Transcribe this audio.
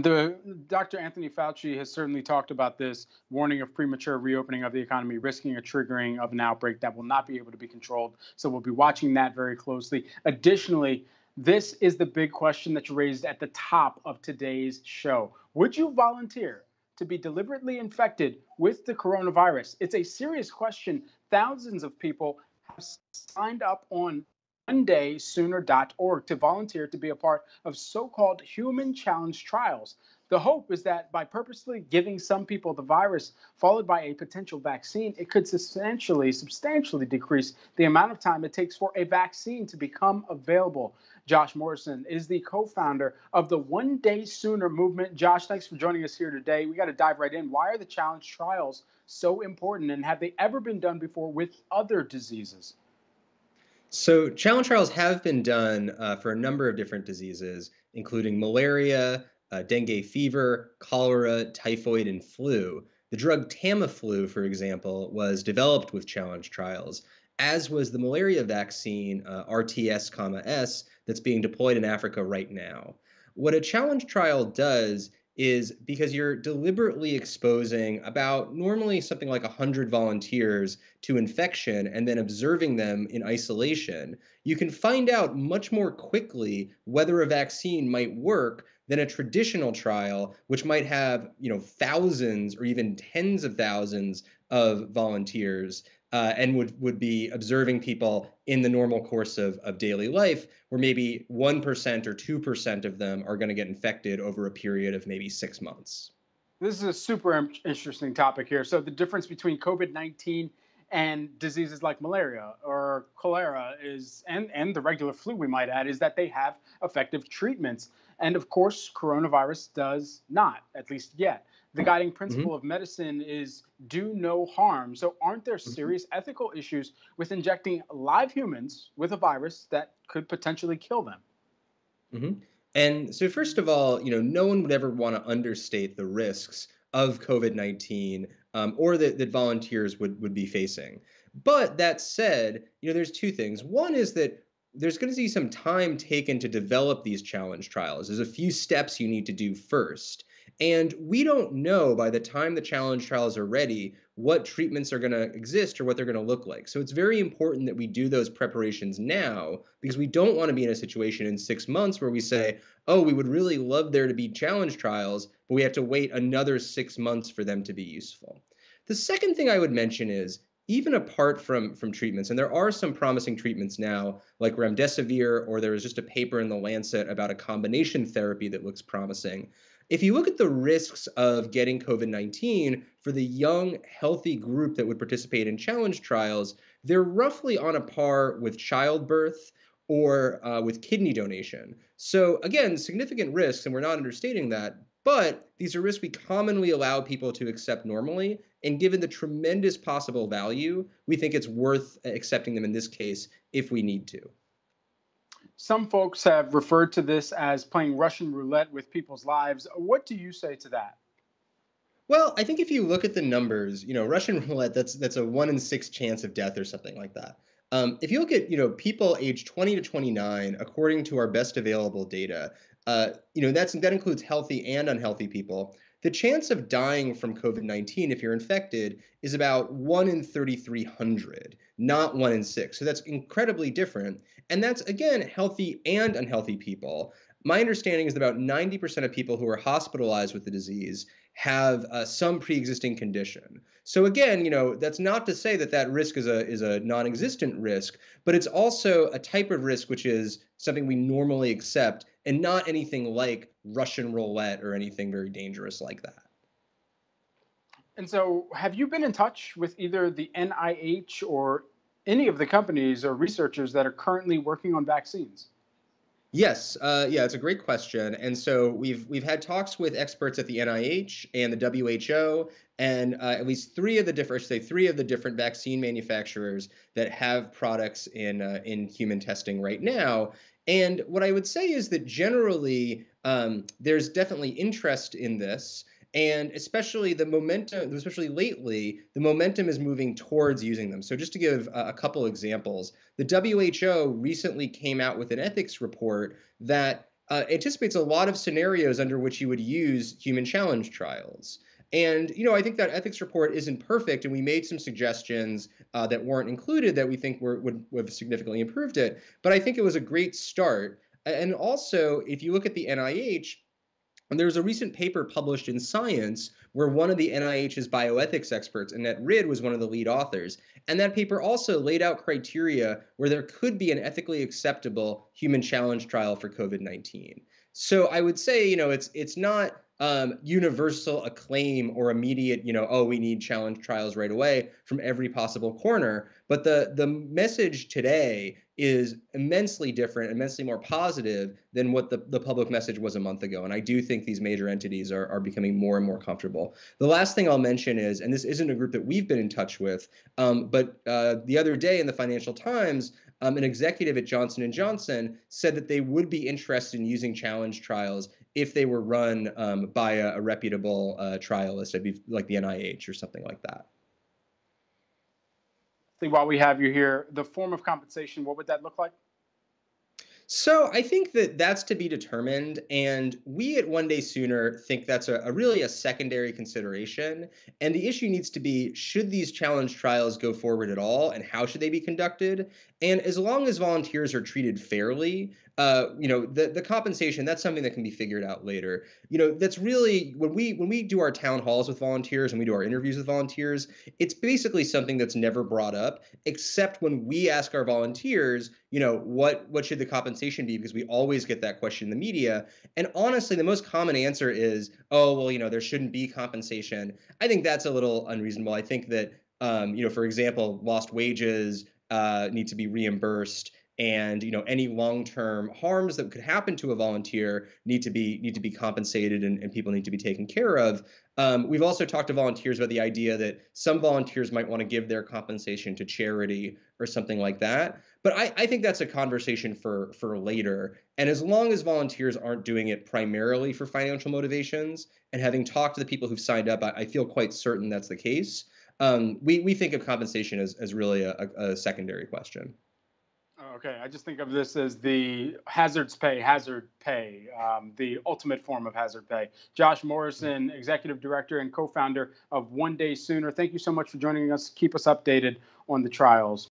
The Dr. Anthony Fauci has certainly talked about this, warning of premature reopening of the economy, risking a triggering of an outbreak that will not be able to be controlled. So we'll be watching that very closely. Additionally, this is the big question that you raised at the top of today's show. Would you volunteer to be deliberately infected with the coronavirus? It's a serious question. Thousands of people have signed up on onedaysooner.org to volunteer to be a part of so called human challenge trials. The hope is that by purposely giving some people the virus, followed by a potential vaccine, it could substantially, substantially decrease the amount of time it takes for a vaccine to become available. Josh Morrison is the co founder of the One Day Sooner movement. Josh, thanks for joining us here today. We got to dive right in. Why are the challenge trials so important, and have they ever been done before with other diseases? So, challenge trials have been done uh, for a number of different diseases, including malaria, uh, dengue fever, cholera, typhoid, and flu. The drug Tamiflu, for example, was developed with challenge trials, as was the malaria vaccine uh, RTS-S that's being deployed in Africa right now. What a challenge trial does is because you're deliberately exposing about normally something like 100 volunteers to infection and then observing them in isolation, you can find out much more quickly whether a vaccine might work than a traditional trial, which might have you know thousands or even tens of thousands of volunteers uh, and would, would be observing people in the normal course of, of daily life, where maybe 1% or 2% of them are going to get infected over a period of maybe six months. This is a super interesting topic here. So, the difference between COVID 19 and diseases like malaria or cholera is and and the regular flu we might add is that they have effective treatments and of course coronavirus does not at least yet the guiding principle mm-hmm. of medicine is do no harm. So, aren't there mm-hmm. serious mm-hmm. ethical issues with injecting live humans with a virus that could potentially kill them? Mm-hmm. And so, first of all, you know, no one would ever want to understate the risks of COVID 19 um, or that, that volunteers would, would be facing. But that said, you know, there's two things. One is that there's going to be some time taken to develop these challenge trials. There's a few steps you need to do first. And we don't know by the time the challenge trials are ready what treatments are going to exist or what they're going to look like. So it's very important that we do those preparations now because we don't want to be in a situation in six months where we say, oh, we would really love there to be challenge trials, but we have to wait another six months for them to be useful. The second thing I would mention is even apart from from treatments and there are some promising treatments now like remdesivir or there was just a paper in the lancet about a combination therapy that looks promising if you look at the risks of getting COVID 19 for the young, healthy group that would participate in challenge trials, they're roughly on a par with childbirth or uh, with kidney donation. So, again, significant risks, and we're not understating that, but these are risks we commonly allow people to accept normally. And given the tremendous possible value, we think it's worth accepting them in this case if we need to. Some folks have referred to this as playing Russian roulette with people's lives. What do you say to that? Well, I think if you look at the numbers, you know, Russian roulette, that's that's a one in six chance of death or something like that. Um, if you look at, you know, people age 20 to 29, according to our best available data, uh, you know, that's that includes healthy and unhealthy people. The chance of dying from COVID 19 if you're infected is about 1 in 3,300, not 1 in 6. So that's incredibly different. And that's, again, healthy and unhealthy people. My understanding is that about 90% of people who are hospitalized with the disease have uh, some pre-existing condition. So again, you know, that's not to say that that risk is a is a non-existent risk, but it's also a type of risk which is something we normally accept and not anything like Russian roulette or anything very dangerous like that. And so, have you been in touch with either the NIH or any of the companies or researchers that are currently working on vaccines? Yes, uh, yeah, it's a great question, and so we've we've had talks with experts at the NIH and the WHO, and uh, at least three of the different, say three of the different vaccine manufacturers that have products in uh, in human testing right now. And what I would say is that generally um, there's definitely interest in this and especially the momentum especially lately the momentum is moving towards using them so just to give a, couple examples the WHO recently came out with an ethics report that uh, anticipates a lot of scenarios under which you would use human challenge trials. And you know, I think that ethics report isn't perfect, and we made some suggestions uh, that weren't included that we think were, would, would have significantly improved it. But I think it was a great start. And also, if you look at the NIH, and there was a recent paper published in Science where one of the NIH's bioethics experts, Annette Rid, was one of the lead authors. And that paper also laid out criteria where there could be an ethically acceptable human challenge trial for COVID 19. So I would say, you know, it's it's not um, universal acclaim or immediate, you know, oh, we need challenge trials right away from every possible corner. But the the message today is immensely different, immensely more positive than what the, the public message was a month ago. And I do think these major entities are, are becoming more and more comfortable. The last thing I'll mention is, and this isn't a group that we've been in touch with, um, but uh, the other day in the Financial Times, um, an executive at Johnson & Johnson said that they would be interested in using challenge trials if they were run um, by a, a reputable uh, trialist, like the NIH or something like that. While we have you here, the form of compensation, what would that look like? So I think that that's to be determined, and we at One Day Sooner think that's a, a, really a secondary consideration. And the issue needs to be: should these challenge trials go forward at all, and how should they be conducted? And as long as volunteers are treated fairly, uh, you know, the the compensation that's something that can be figured out later. You know, that's really when we when we do our town halls with volunteers and we do our interviews with volunteers, it's basically something that's never brought up, except when we ask our volunteers, you know, what what should the compensation be? Because we always get that question in the media. And honestly, the most common answer is, oh, well, you know, there shouldn't be compensation. I think that's a little unreasonable. I think that um, you know, for example, lost wages uh, need to be reimbursed. And you know any long-term harms that could happen to a volunteer need to be need to be compensated and, and people need to be taken care of. Um, we've also talked to volunteers about the idea that some volunteers might want to give their compensation to charity or something like that. But I, I think that's a conversation for for later. And as long as volunteers aren't doing it primarily for financial motivations and having talked to the people who've signed up i, I feel quite certain that's the case um, we, we think of compensation as, as really a, a secondary question Okay, I just think of this as the hazards pay, hazard pay, um, the ultimate form of hazard pay. Josh Morrison, Executive Director and co founder of One Day Sooner, thank you so much for joining us. Keep us updated on the trials.